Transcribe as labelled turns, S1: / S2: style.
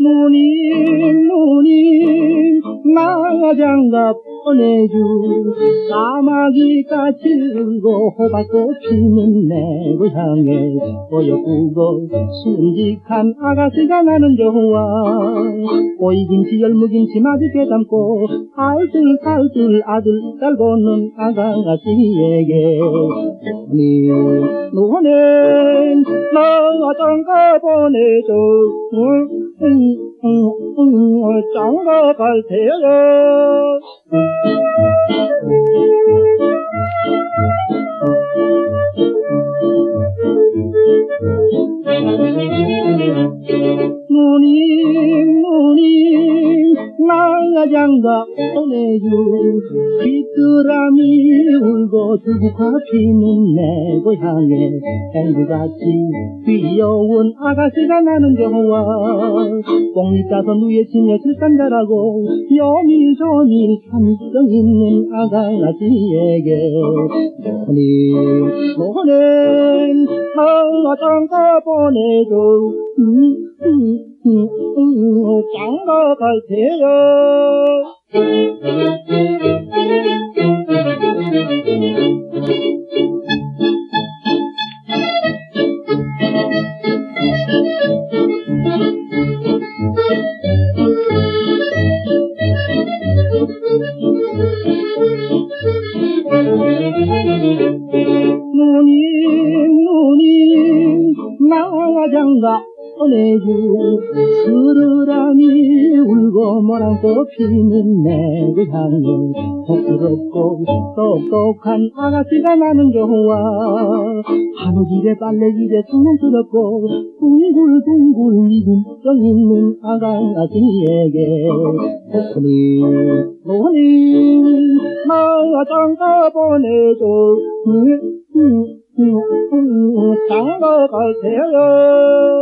S1: 누님 누님 나장갑 보내주 까마귀 까칠고 호박꽃 피는 내 고향에 보여구고 순직한 아가씨가 나는 좋아 오이김치 열무김치 맛있게 담고 알뜰살뜰 아들 딸 보는 아가씨에게 니 노는 나장갑 보내줘. 응, 응, 응, 응, 장가 장가 보내주 귀뚜라미 울고 두부화 피는 내 고향에 앵두같이 귀여운 아가씨가 나는 좋아 꽁잎 따서 누에 치며 질산자라고 여밀저밀 참성 있는 아가씨에게 너는 너는 나장가 보내줘. 음, 음, 음, 음, 장가 갈 테요 누님 누님 나장가 보내주 스르람이 울고 모란꽃 피는 내 고향에 부끄럽고 똑똑한 아가씨가 나는 좋아 한우집에 빨래집에 성스럽고 둥글둥글 믿음성 있는 아가씨에게 오니 오니 나장가 보내줘 음, 음, 음, 음, 장가 갈 테요